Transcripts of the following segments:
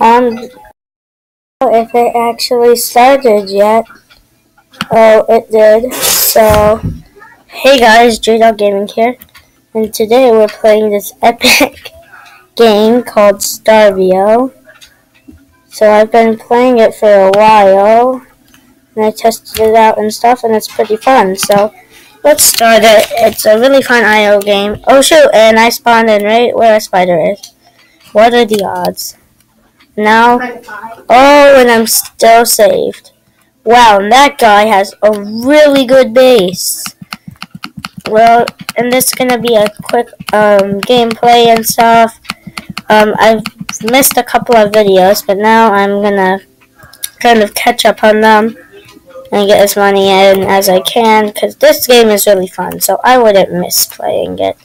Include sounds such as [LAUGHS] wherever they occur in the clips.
Um, if it actually started yet. Oh, it did. So, hey guys, J Gaming here, and today we're playing this [LAUGHS] epic game called Starve.io. So I've been playing it for a while, and I tested it out and stuff, and it's pretty fun. So let's start it. It's a really fun IO game. Oh shoot, and I spawned in right where a spider is. What are the odds? Now, oh, and I'm still saved. Wow, that guy has a really good base. Well, and this is gonna be a quick um, gameplay and stuff. Um, I've missed a couple of videos, but now I'm gonna kind of catch up on them and get as many in as I can because this game is really fun, so I wouldn't miss playing it.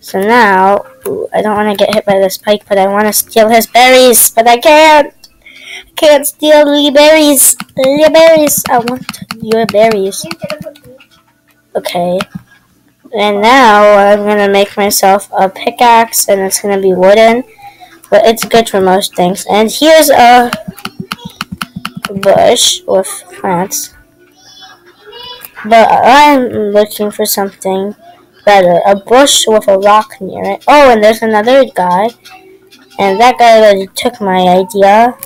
So now, ooh, I don't want to get hit by the spike, but I want to steal his berries, but I can't. I can't steal your berries. Your berries. I want your berries. Okay. And now I'm gonna make myself a pickaxe, and it's gonna be wooden, but it's good for most things. And here's a bush with plants. But I'm looking for something better. A bush with a rock near it. Oh, and there's another guy. And that guy already took my idea.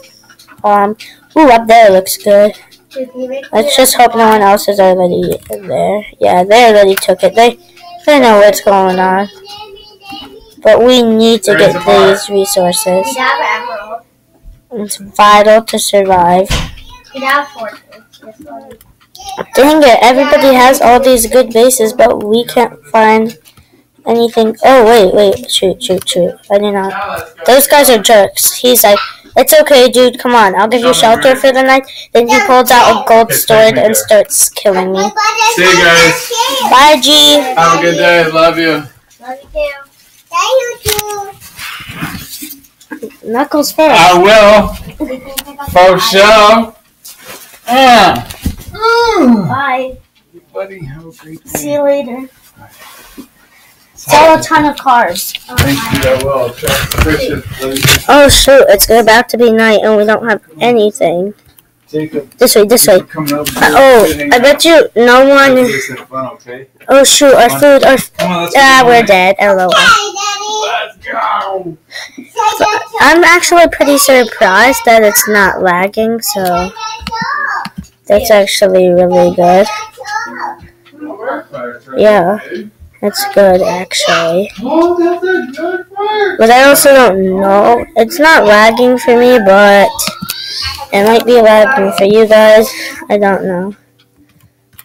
Um, ooh, up there looks good. Let's just hope no one else is already there. Yeah, they already took it. They, they know what's going on. But we need to get these resources. It's vital to survive. Dang it, everybody has all these good bases, but we can't find anything. Oh, wait, wait, shoot, shoot, shoot. I did not. Those guys are jerks. He's like, it's okay, dude, come on, I'll give you shelter for the night. Then he pulls out a gold sword and starts killing me. See you guys. Bye, G. Have a good day. Love you. Love you too. Thank you too. Knuckles first. I will. For sure. Yeah. Mm. Bye. Buddy, have a great day. See you later. Sell a ton of cars. Thank you. I will. Oh shoot, it's about to be night and we don't have anything. Jacob, This way, this way. Uh, oh, I bet you no one. This is fun, okay? Oh shoot, our food, our. On, Ah, we're dead. LOL. Let's go. I'm actually pretty surprised that it's not lagging, so that's actually really good. Yeah. that's good actually. That's a good work. But I also don't know. It's not lagging for me, but it might be lagging for you guys. I don't know.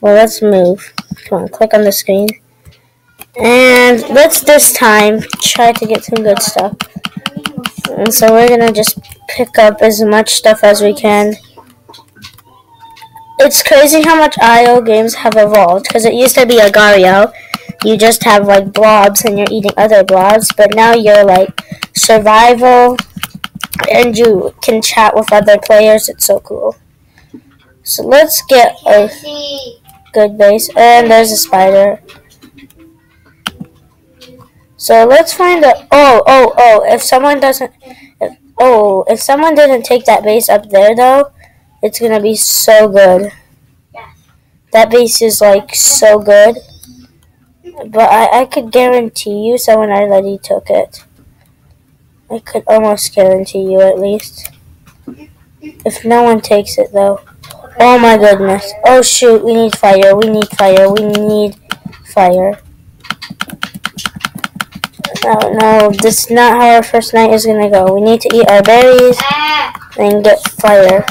Well, let's move. Come on, click on the screen. And let's this time try to get some good stuff. And so we're gonna just pick up as much stuff as we can. It's crazy how much IO games have evolved because it used to be Agar.io. You just have like blobs and you're eating other blobs, but now you're like survival and you can chat with other players. It's so cool. So let's get a good base. And there's a spider. So let's find a. Oh, oh, oh! If someone doesn't, if, oh, if someone didn't take that base up there though, it's gonna be so good. That base is like so good. But I, I could guarantee you someone already took it. I could almost guarantee you at least. If no one takes it though. Oh my goodness. Oh shoot, we need fire, we need fire, we need fire. No, no, this is not how our first night is gonna go. We need to eat our berries and get fire.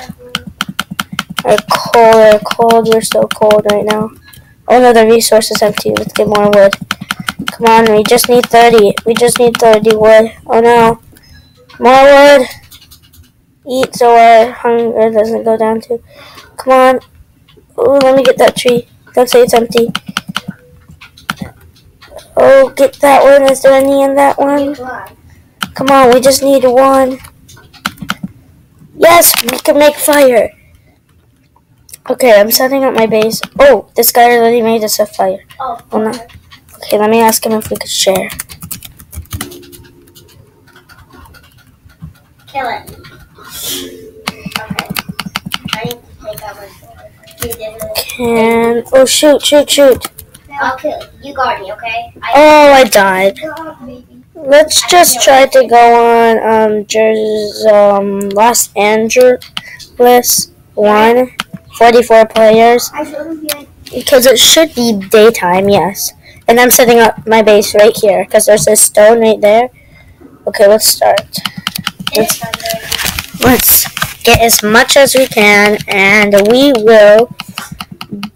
We're cold, we're cold, we're so cold right now. Oh no, the resource is empty. Let's get more wood. Come on, we just need 30. We just need 30 wood. Oh no. More wood. Eat so our hunger doesn't go down too. Come on. Oh, let me get that tree. Don't say it's empty. Oh, get that one. Is there any in that one? Come on, we just need one. Yes, we can make fire. Okay, I'm setting up my base. Oh, this guy already made us a fire. Oh, Oh no. Okay, let me ask him if we could share. Kill it. Okay. I to take out my sword. You did it. Can oh shoot shoot shoot! I'll kill. You guard me, okay? I Oh, I died. Let's just try to go on um Jersey, um Los Angeles one. 44 players I shouldn't be like because it should be daytime, yes. And I'm setting up my base right here because there's a stone right there. Okay, let's start. thunder. Let's get as much as we can and we will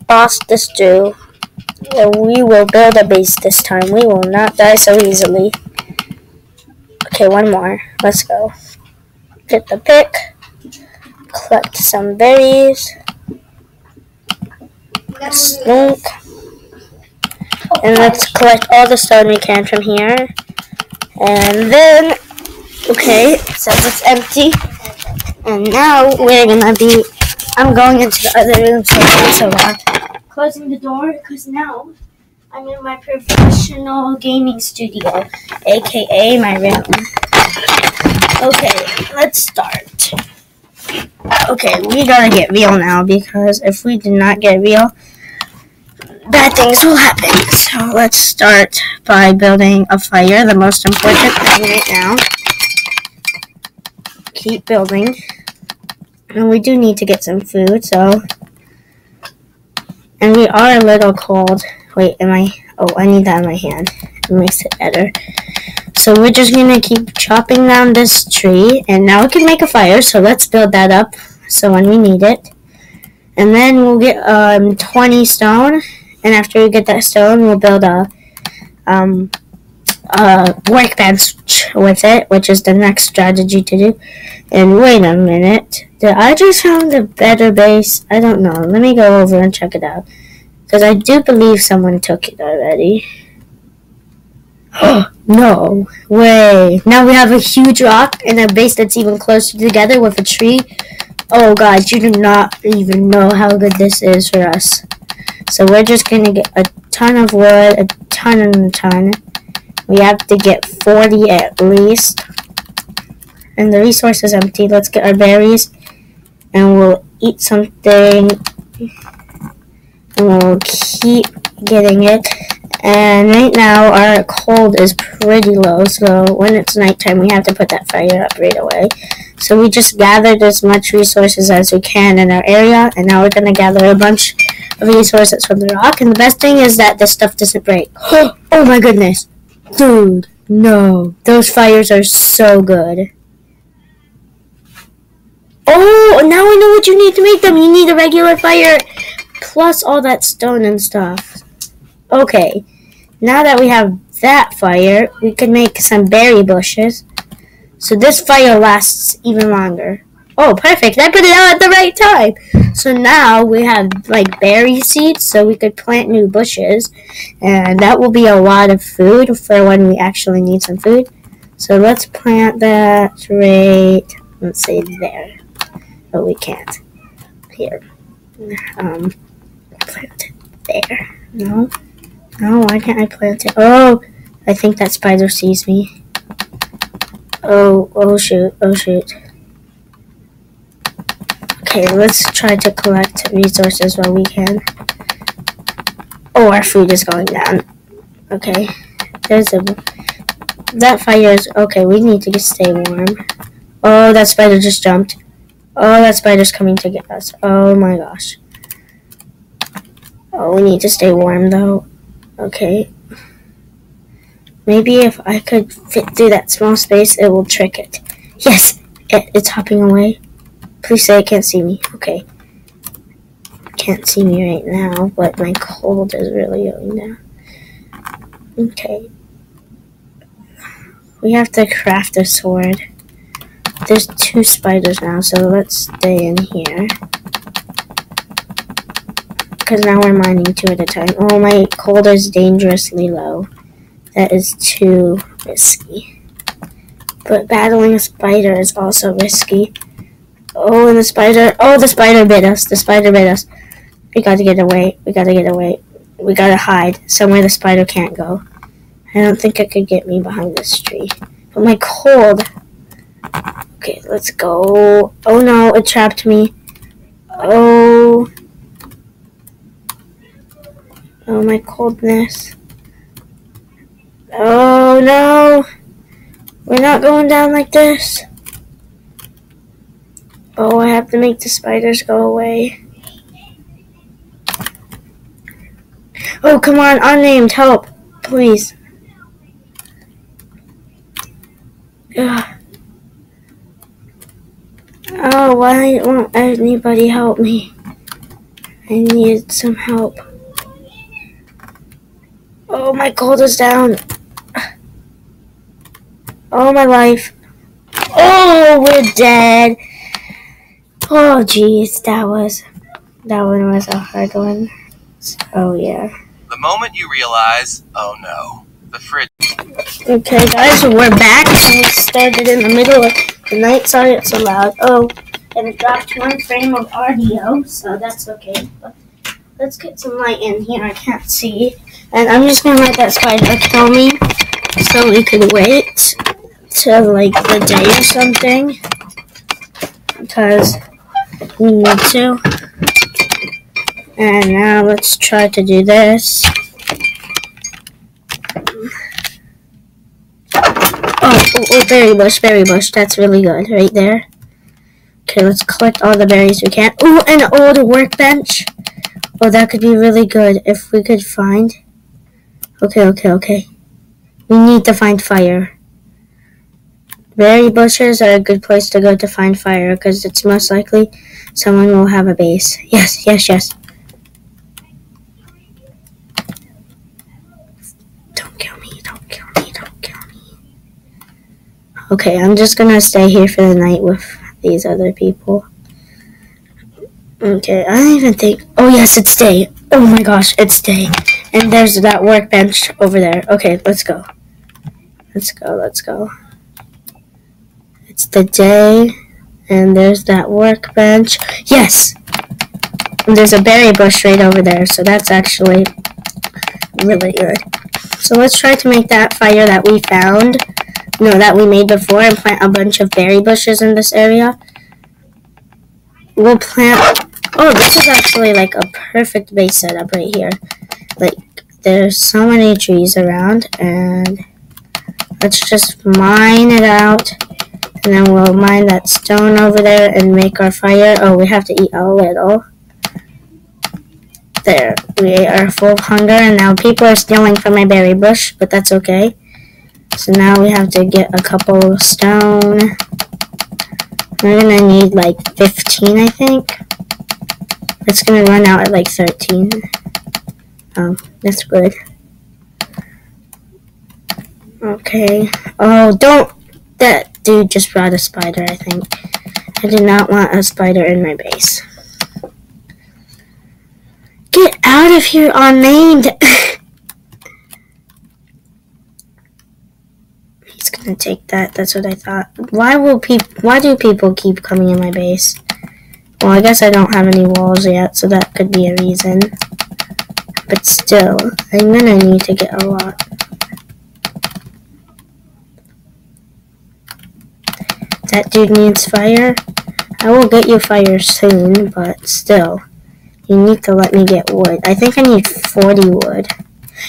boss this dude. We will build a base this time. We will not die so easily. Okay, one more. Let's go. Get the pick. Collect some berries. Slunk. And let's collect all the stone we can from here. And then, okay, so it's empty. And now we're gonna be. I'm going into the other room so it's so. Closing the door because now I'm in my professional gaming studio, aka my room. Okay, let's start. Okay, we gotta get real now because if we do not get real, bad things will happen. So let's start by building a fire, the most important thing right now. Keep building. And we do need to get some food, so. And we are a little cold. Wait, am I? Oh, I need that in my hand. It makes it better. So we're just gonna keep chopping down this tree, and now we can make a fire. So let's build that up. So when we need it, and then we'll get um 20 stone, and after we get that stone, we'll build a um a workbench with it, which is the next strategy to do. And wait a minute, did I just found a better base? I don't know. Let me go over and check it out. Because I do believe someone took it already. [GASPS] no way. Now we have a huge rock and a base that's even closer together with a tree. Oh god, you do not even know how good this is for us. So we're just gonna get a ton of wood, a ton and a ton. We have to get 40 at least. And the resource is empty. Let's get our berries and we'll eat something and we'll keep getting it. And right now our cold is pretty low, so when it's nighttime we have to put that fire up right away. So we just gathered as much resources as we can in our area, and now we're gonna gather a bunch of resources from the rock. And the best thing is that this stuff doesn't break. [GASPS] oh my goodness, dude, no, those fires are so good. Oh, now I know what you need to make them. You need a regular fire plus all that stone and stuff. Okay, now that we have that fire, we can make some berry bushes. So this fire lasts even longer. Oh, perfect. I put it out at the right time. So now we have like berry seeds so we could plant new bushes. And that will be a lot of food for when we actually need some food. So let's plant that right, let's say there. But we can't. Here. Um, plant it there. No. No, why can't I plant it? Oh, I think that spider sees me. Oh, oh shoot, oh shoot. Okay, let's try to collect resources while we can. Oh, our food is going down. Okay, there's a... That fire is... Okay, we need to stay warm. Oh, that spider just jumped. Oh, that spider's coming to get us. Oh my gosh. Oh, we need to stay warm though. Okay. Maybe if I could fit through that small space, it will trick it. Yes! It, it's hopping away. Please say it can't see me. Okay. Can't see me right now, but my cold is really going down. Okay. We have to craft a sword. There's two spiders now, so let's stay in here. Because now we're mining two at a time. Oh, my cold is dangerously low. That is too risky. But battling a spider is also risky. Oh, and the spider. Oh, the spider bit us. The spider bit us. We gotta get away. We gotta get away. We gotta hide somewhere the spider can't go. I don't think it could get me behind this tree. But my cold. Okay, let's go. Oh no, it trapped me. Oh. Oh my coldness. Oh no. We're not going down like this. Oh, I have to make the spiders go away. Oh, come on, unnamed, help, please. Ugh. Oh, why won't anybody help me? I need some help. Oh, my cold is down. Oh, my life. Oh, we're dead. Oh, jeez, that was that one was a hard one. So yeah. The moment you realize, oh no, the fridge Okay, guys, we're back, we started in the middle of the night. Sorry it's so loud. Oh, and it dropped one frame of audio, so that's okay. But let's get some light in here. I can't see, and I'm just gonna let that spider kill me, so we can wait till like the day or something, because we need to. And now let's try to do this. Oh, oh, oh, berry bush, berry bush. That's really good, right there. Okay, let's collect all the berries we can. Oh, an old workbench. Oh, that could be really good if we could find. Okay, okay, okay. We need to find fire. Berry bushes are a good place to go to find fire because it's most likely someone will have a base. [LAUGHS] Yes, yes, yes. Don't kill me, don't kill me, don't kill me. Okay, I'm just gonna stay here for the night with these other people. Okay, I don't even think. Oh, yes, it's day. Oh my gosh, it's day. And there's that workbench over there. Okay, let's go. Let's go, let's go. It's the day, and there's that workbench. Yes! And there's a berry bush right over there, so that's actually really good. So let's try to make that fire that we found, no, that we made before, and plant a bunch of berry bushes in this area. We'll plant. Oh, this is actually like a perfect base setup right here. Like, there's so many trees around, and let's just mine it out. And then we'll mine that stone over there and make our fire. Oh, we have to eat a little. There, we are full of hunger, and now people are stealing from my berry bush, but that's okay. So now we have to get a couple stone. We're gonna need like 15, I think. It's gonna run out at like 13. Oh, that's good. Okay. Oh, don't. That dude just brought a spider, I think. I did not want a spider in my base. Get out of here, unnamed! [LAUGHS] He's gonna take that. That's what I thought. Why will people? Why do people keep coming in my base? Well, I guess I don't have any walls yet, so that could be a reason. But still, I'm gonna need to get a lot. That dude needs fire. I will get you fire soon, but still. You need to let me get wood. I think I need 40 wood.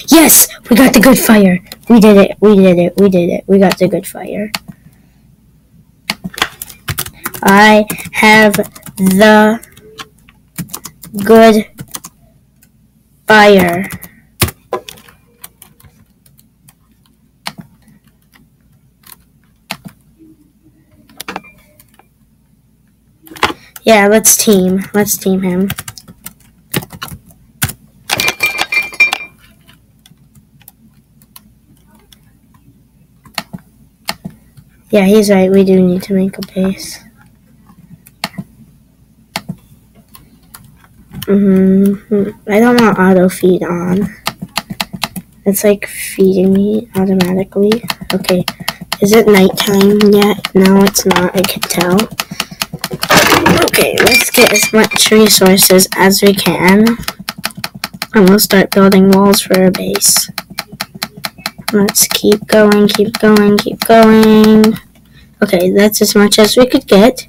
Yes! We got the good fire! We did it, we did it, we did it. We got the good fire. I have the good fire. Yeah, let's team. Let's team him. Yeah, he's right. We do need to make a base. Hmm I don't want auto feed on. It's like feeding me automatically. Okay. Is it nighttime yet? No, it's not. I can tell. Okay, let's get as much resources as we can. And we'll start building walls for our base. Let's keep going, keep going, keep going. Okay, that's as much as we could get.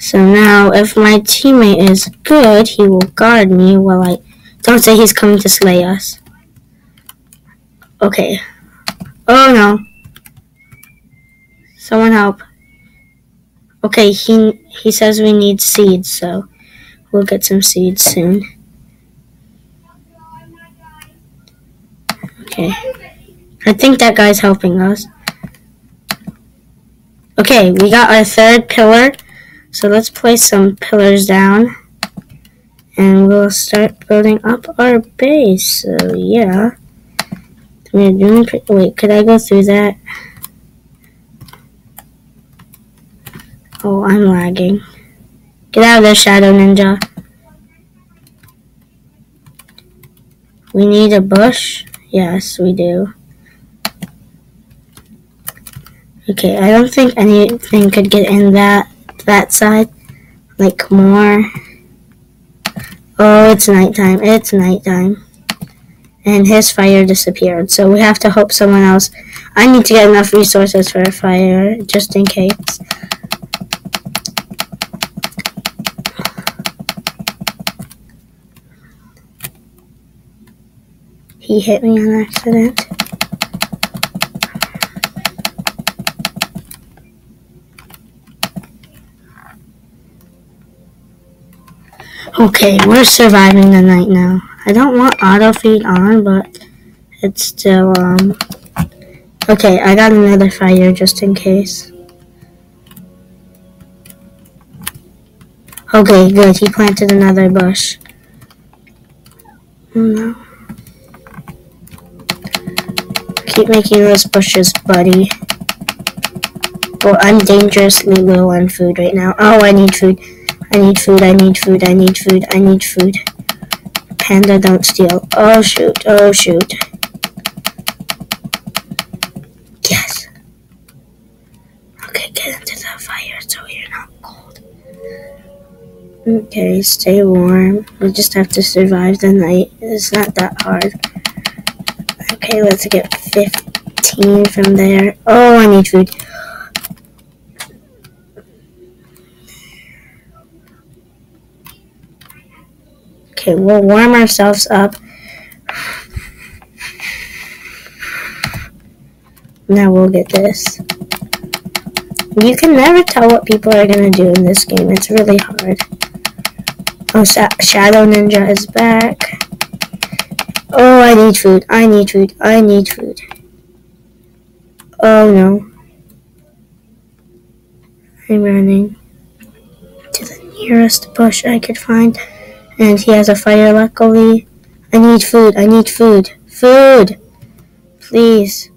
So now, if my teammate is good, he will guard me while I. Don't say he's coming to slay us. Okay. Oh no. Someone help. Okay, he he says we need seeds, so we'll get some seeds soon. Okay. I think that guy's helping us. Okay, we got our third pillar. So let's place some pillars down. And we'll start building up our base. So yeah. We're doing wait, could I go through that? Oh, I'm lagging. Get out of there, Shadow Ninja. We need a bush? Yes, we do. Okay, I don't think anything could get in that that side. Like more. Oh, it's nighttime. It's nighttime. And his fire disappeared. So we have to hope someone else. I need to get enough resources for a fire, just in case. He hit me on accident. Okay, we're surviving the night now. I don't want auto feed on, but it's still, um... Okay, I got another fire just in case. Okay, good. He planted another bush. Oh, no. Keep making those bushes, buddy. Well, I'm dangerously low on food right now. Oh, I need food. I need food, I need food, I need food, I need food. Panda, don't steal. Oh, shoot, oh, shoot. Yes. Okay, get into the fire so you're not cold. Okay, stay warm. We just have to survive the night. It's not that hard. Okay, let's get 15 from there. Oh, I need food. Okay, we'll warm ourselves up. Now we'll get this. You can never tell what people are going to do in this game. It's really hard. Oh, Sa- Shadow Ninja is back. Oh, I need food. I need food. I need food. Oh no. I'm running to the nearest bush I could find. And he has a fire, luckily. I need food. I need food. Food! Please.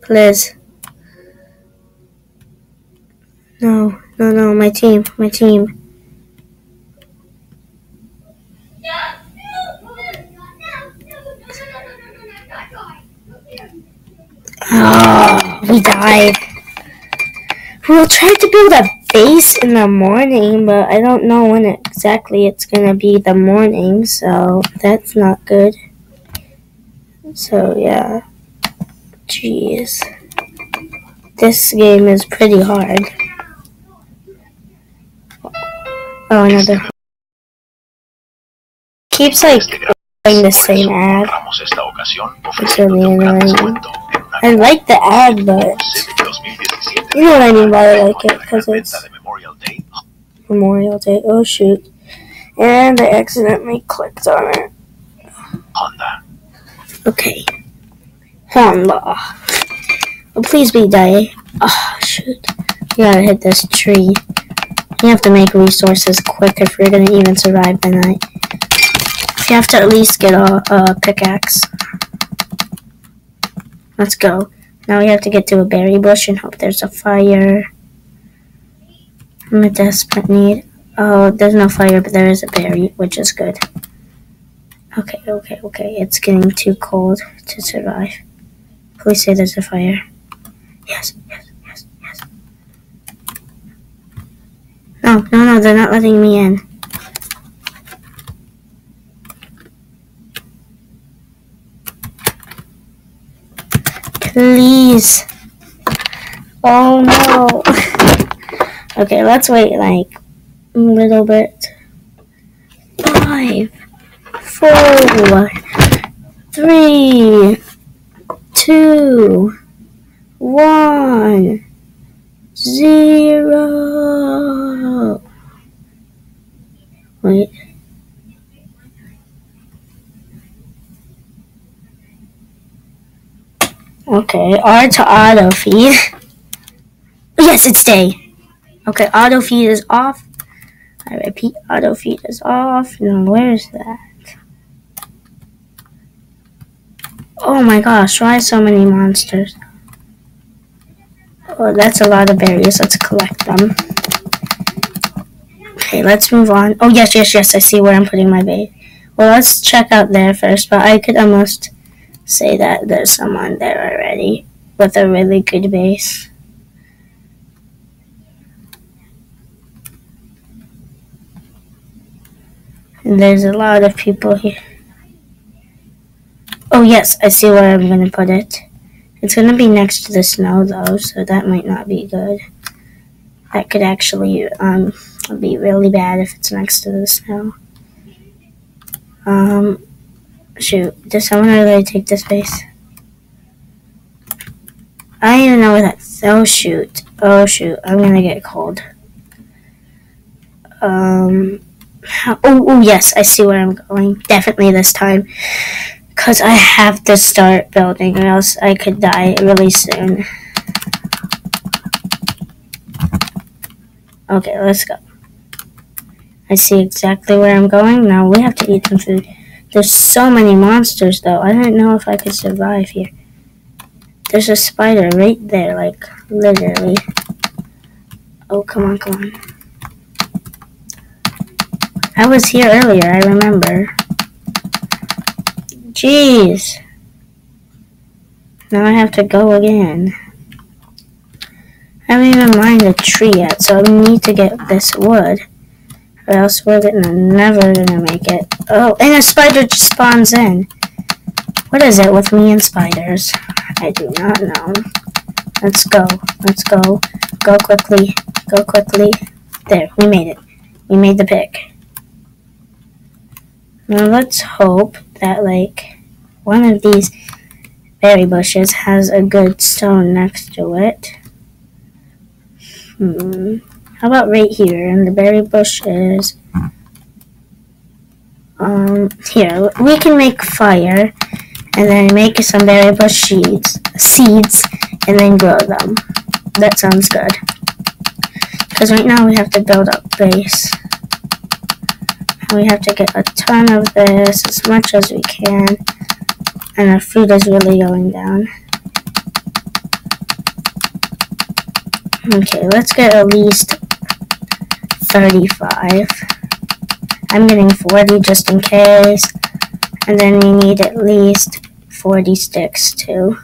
Please. No, no, no. My team. My team. Oh, we died. We'll try to build a base in the morning, but I don't know when exactly it's gonna be the morning, so that's not good. So yeah. Jeez. This game is pretty hard. Oh, another. Keeps like playing the same ad. Cerramos esta ocasión It's really ofreciéndote un gran annoying. I like the ad, but you know what I mean why I like it, because it's Memorial Day. Oh shoot. And I accidentally clicked on it. Honda. Okay. Honda. Oh, please be day. Oh, shoot. You gotta hit this tree. You have to make resources quick if you're gonna even survive the night. You have to at least get a, a pickaxe. Let's go. Now we have to get to a berry bush and hope there's a fire. I'm a desperate need. Oh, there's no fire, but there is a berry, which is good. Okay, okay, okay. It's getting too cold to survive. Please say there's a fire. Yes, yes, yes, yes. No, no, no, they're not letting me in. Please. Oh no. [LAUGHS] okay, let's wait like a little bit. Five, four, three, two, one, zero. Wait. Okay, R to auto feed. yes, it's day. Okay, auto feed is off. I repeat, auto feed is off. Now, where's that? Oh my gosh, why so many monsters? Oh, that's a lot of berries. Let's collect them. Okay, let's move on. Oh, yes, yes, yes, I see where I'm putting my bait. Well, let's check out there first, but I could almost say that there's someone there already with a really good base. And there's a lot of people here. Oh yes, I see where I'm gonna put it. It's gonna be next to the snow though, so that might not be good. That could actually um, be really bad if it's next to the snow. Um, shoot, does someone really take this base? I don't even know where that's. Oh shoot! Oh shoot! I'm gonna get cold. Um. Oh, oh yes, I see where I'm going. Definitely this time. Because I have to start building or else I could die really soon. Okay, let's go. I see exactly where I'm going. Now we have to eat some food. There's so many monsters though. I don't know if I could survive here. There's a spider right there, like literally. Oh, come on, come on. I was here earlier, I remember. Jeez. Now I have to go again. I haven't even mined a tree yet, so I need to get this wood. Or else we're gonna never gonna make it. Oh, and a spider just spawns in. What is it with me and spiders? I do not know. Let's go. Let's go. Go quickly. Go quickly. There, we made it. We made the pick. Now let's hope that like one of these berry bushes has a good stone next to it. Hmm. How about right here in the berry bushes? Um, here we can make fire, and then make some berry bush seeds, seeds, and then grow them. That sounds good. Because right now we have to build up base. And We have to get a ton of this, as much as we can. And our food is really going down. Okay, let's get at least 35. I'm getting 40 just in case. And then we need at least 40 sticks too.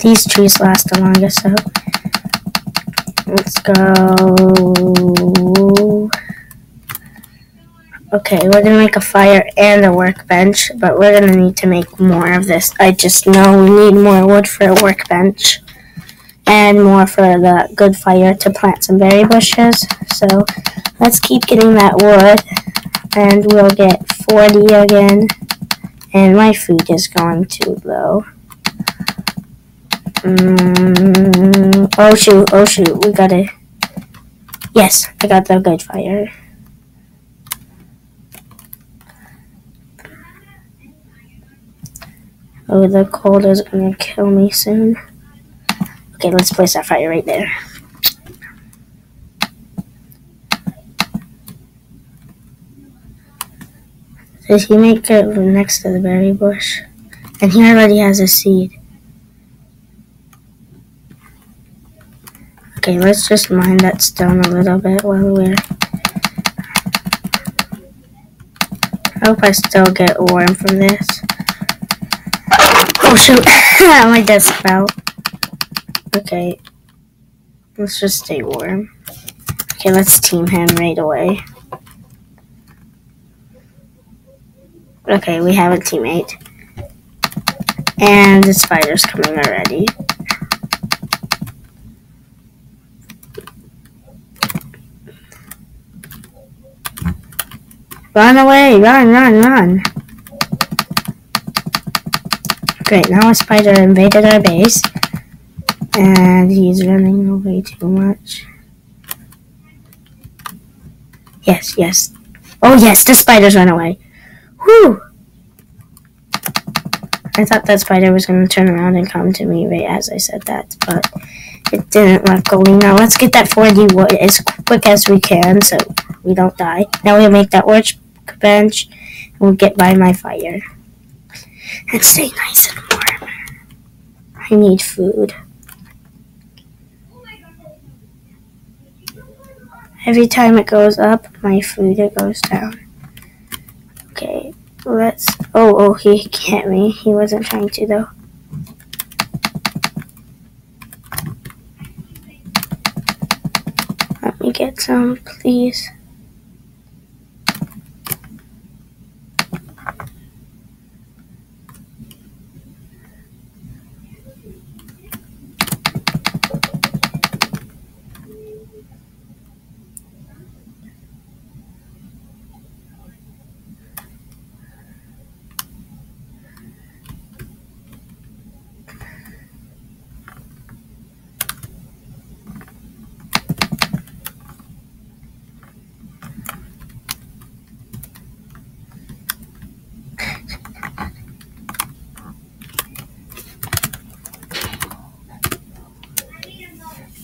These trees last the longest, so let's go. Okay, we're gonna make a fire and a workbench, but we're gonna need to make more of this. I just know we need more wood for a workbench and more for the good fire to plant some berry bushes. So let's keep getting that wood and we'll get 40 again. And my food is going too low. Mm, oh shoot, oh shoot, we got it. Yes, I got the good fire. Oh, the cold is gonna kill me soon. Okay, let's place that fire right there. Does he make it next to the berry bush? And he already has a seed. Okay, let's just mine that stone a little bit while we're... I hope I still get warm from this. Oh shoot, my desk fell. Okay, let's just stay warm. Okay, let's team him right away. Okay, we have a teammate. And the spider's coming already. Run away! Run, run, run! Great, now a spider invaded our base. And he's running away too much. Yes, yes. Oh yes, the spiders run away. Whew! I thought that spider was going to turn around and come to me right as I said that, but it didn't luckily. Now let's get that 4D wood as quick as we can so we don't die. Now we'll make that workbench and we'll get by my fire. And stay nice and warm. I need food. Every time it goes up, my food it goes down. Okay, let's. Oh, oh, he hit me. He wasn't trying to though. Let me get some, please.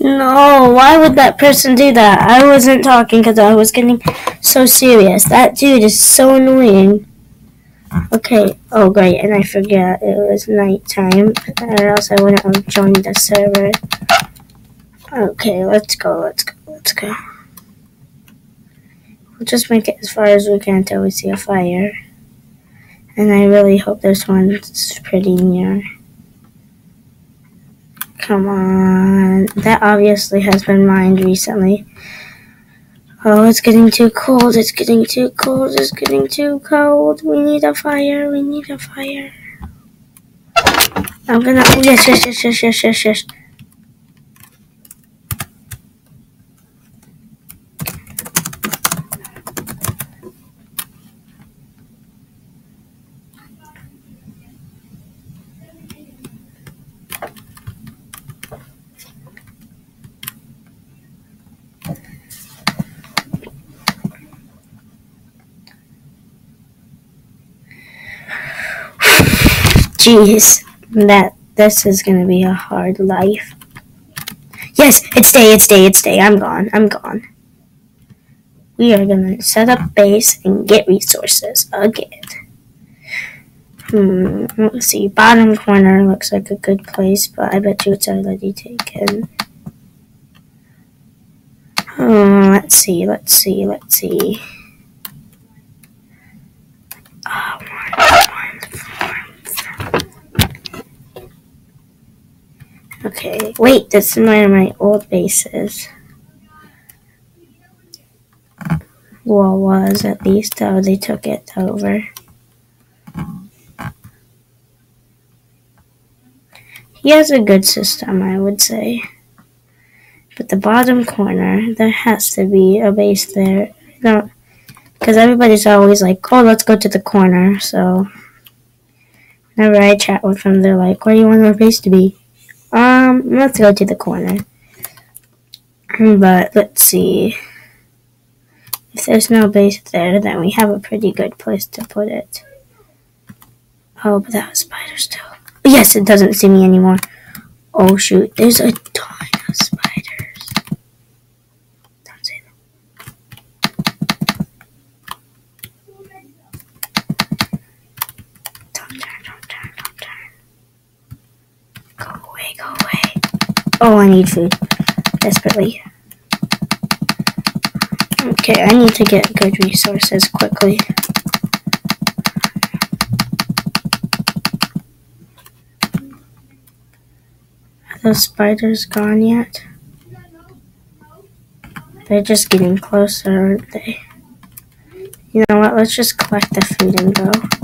No, why would that person do that? I wasn't talking because I was getting so serious. That dude is so annoying. Okay, oh great, and I forget it was nighttime, or else I wouldn't have joined the server. Okay, let's go, let's go, let's go. We'll just make it as far as we can until we see a fire. And I really hope this one's pretty near. Come on. That obviously has been mined recently. Oh, it's getting too cold. It's getting too cold. It's getting too cold. We need a fire. We need a fire. I'm gonna. Oh, yes, yes, yes, yes, yes, yes, yes. Jeez, that this is gonna be a hard life. Yes, it's day, it's day, it's day. I'm gone, I'm gone. We are gonna set up base and get resources again. Hmm, let's see. Bottom corner looks like a good place, but I bet you it's already taken. Hmm, let's see, let's see, let's see. Oh, Okay, wait, this is where my old base is. Well, was at least, oh, they took it over. He has a good system, I would say. But the bottom corner, there has to be a base there. No, because everybody's always like, oh, let's go to the corner. So whenever I chat with them, they're like, where do you want our base to be? Um, let's go to the corner. But let's see. If there's no base there, then we have a pretty good place to put it. Oh, but that was spider still. Yes, it doesn't see me anymore. Oh shoot, there's a ton of spiders. Don't say that. Don't turn, don't turn, don't turn. Go away, go away. Oh, I need food. Desperately. Okay, I need to get good resources quickly. Are those spiders gone yet? They're just getting closer, aren't they? You know what? Let's just collect the food and go.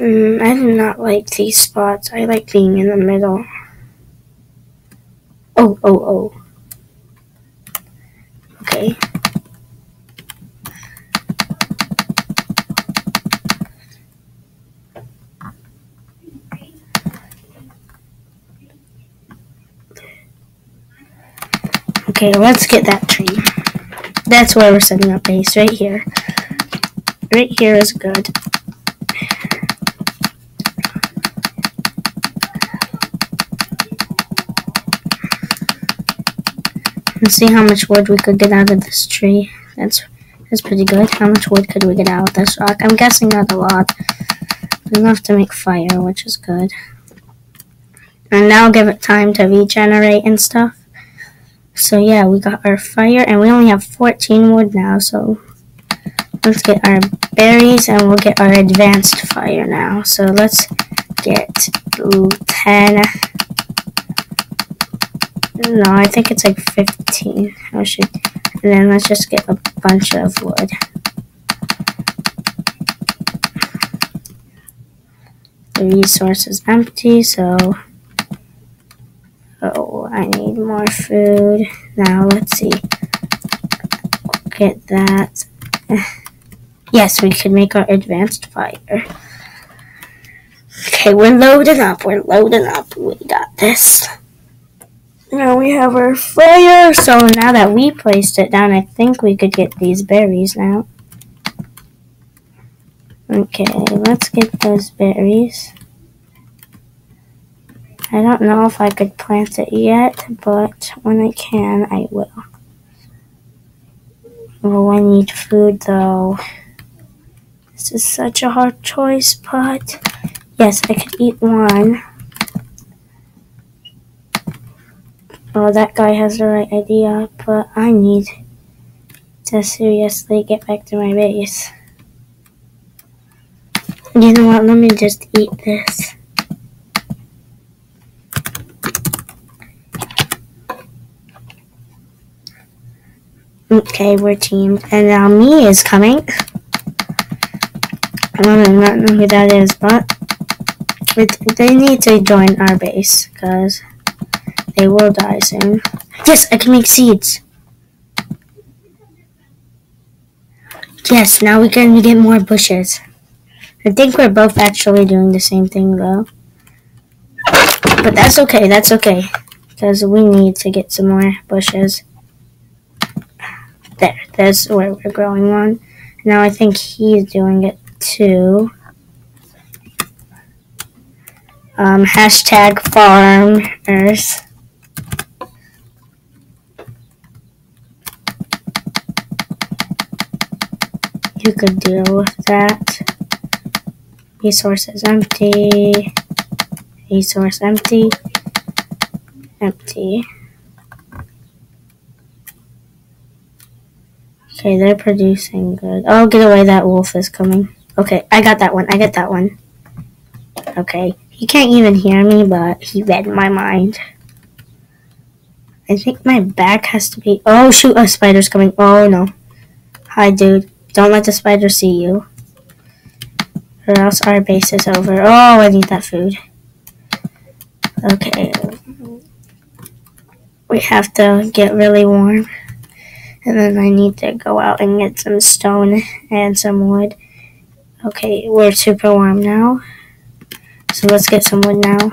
Mm, I do not like these spots. I like being in the middle. Oh, oh, oh. Okay. Okay, let's get that tree. That's where we're setting up base, right here. Right here is good. Let's see how much wood we could get out of this tree. That's that's pretty good. How much wood could we get out of this rock? I'm guessing not a lot. Enough to make fire, which is good. And now give it time to regenerate and stuff. So yeah, we got our fire, and we only have 14 wood now, so let's get our berries, and we'll get our advanced fire now. So let's get 10 no, I think it's like 15. I should, and then let's just get a bunch of wood. The resource is empty, so oh, I need more food. Now let's see. Get that. [LAUGHS] Yes, we can make our advanced fire. Okay, we're loading up. We're loading up. We got this. Now we have our fire. So now that we placed it down, I think we could get these berries now. Okay, let's get those berries. I don't know if I could plant it yet, but when I can, I will. Oh, I need food though. This is such a hard choice, but yes, I could eat one. Oh, that guy has the right idea, but I need to seriously get back to my base. You know what? Let me just eat this. Okay, we're teamed. And now me is coming. I do not know who that is, but they need to join our base, because they will die soon. Yes, I can make seeds. Yes, now we can get more bushes. I think we're both actually doing the same thing, though. But that's okay, that's okay. Because we need to get some more bushes. There, that's where we're growing one. Now I think he's doing it too. Um, hashtag farmers. You could deal with that. Resources empty. Resource empty. Empty. Okay, they're producing good. Oh, get away, that wolf is coming. Okay, I got that one. I get that one. Okay, he can't even hear me, but he read my mind. I think my back has to be... Oh, shoot, a spider's coming. Oh, no. Hi, dude. Don't let the spider see you. Or else our base is over. Oh, I need that food. Okay. We have to get really warm. And then I need to go out and get some stone and some wood. Okay, we're super warm now. So let's get some wood now.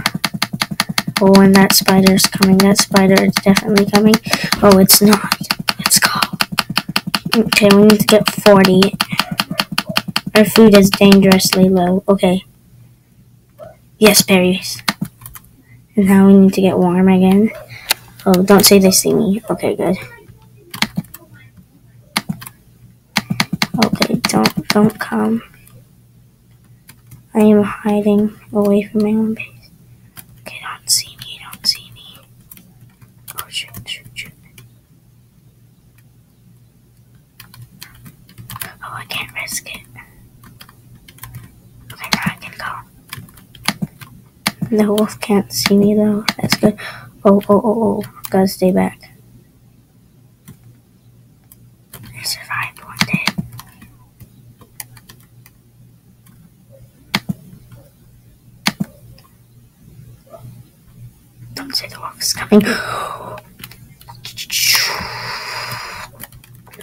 Oh, and that spider is coming. That spider is definitely coming. Oh, it's not. Let's go. Okay, we need to get 40. Our food is dangerously low. Okay. Yes, berries. And now we need to get warm again. Oh, don't say they see me. Okay, good. Okay, don't don't come. I am hiding away from my own base. The wolf can't see me though. That's good. Oh, oh, oh, oh. Gotta stay back. I survived one day. Don't say the wolf is coming. [GASPS]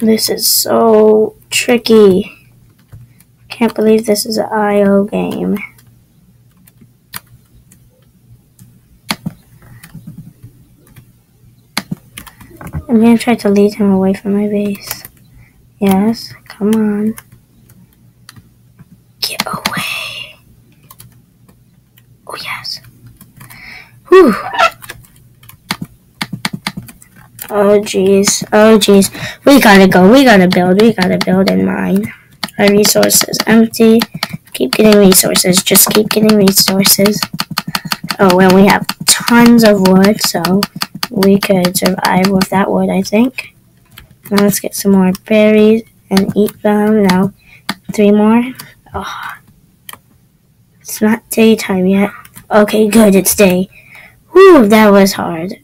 This is so tricky. Can't believe this is an IO game. I'm gonna try to lead him away from my base. Yes, come on. Get away. Oh, yes. Whew. Oh, jeez. Oh, jeez. We gotta go. We gotta build. We gotta build and mine. Our resources empty. Keep getting resources. Just keep getting resources. Oh, and we have tons of wood, so we could survive with that wood, I think. Now let's get some more berries and eat them. Now, three more. Oh, it's not daytime yet. Okay, good, it's day. Whew, that was hard.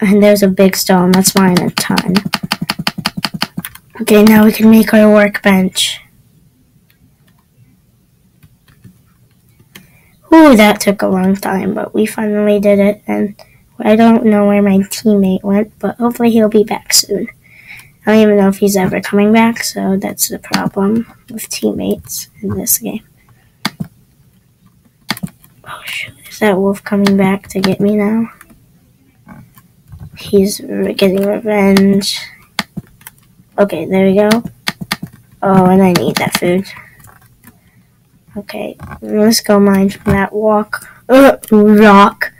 And there's a big stone. That's mine a ton. Okay, now we can make our workbench. Ooh, that took a long time, but we finally did it. And I don't know where my teammate went, but hopefully he'll be back soon. I don't even know if he's ever coming back, so that's the problem with teammates in this game. Oh shoot, is that wolf coming back to get me now? He's getting revenge. Okay, there we go. Oh, and I need that food. Okay, let's go mine from that walk. Uh, rock,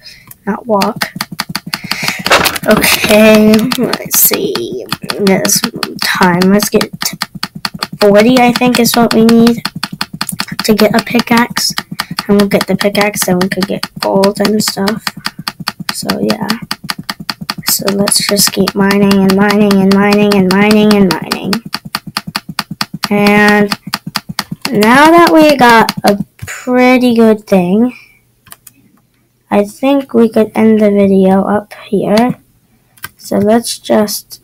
not walk. Okay, let's see. This time, let's get 40, I think, is what we need to get a pickaxe. And we'll get the pickaxe, then we could get gold and stuff. So, yeah. So let's just keep mining and mining and mining and mining and mining. And now that we got a pretty good thing, I think we could end the video up here. So let's just.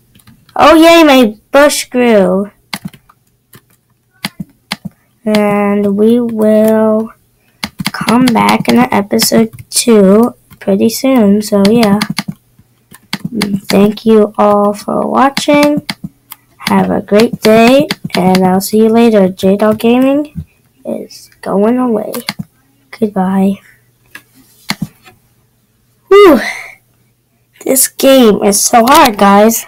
Oh, yay, my bush grew. And we will come back in episode two pretty soon. So, yeah. Thank you all for watching. Have a great day, and I'll see you later. JdawgGaming is going away. Goodbye. Whew. This game is so hard, guys.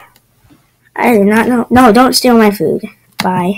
I did not know. No, don't steal my food. Bye.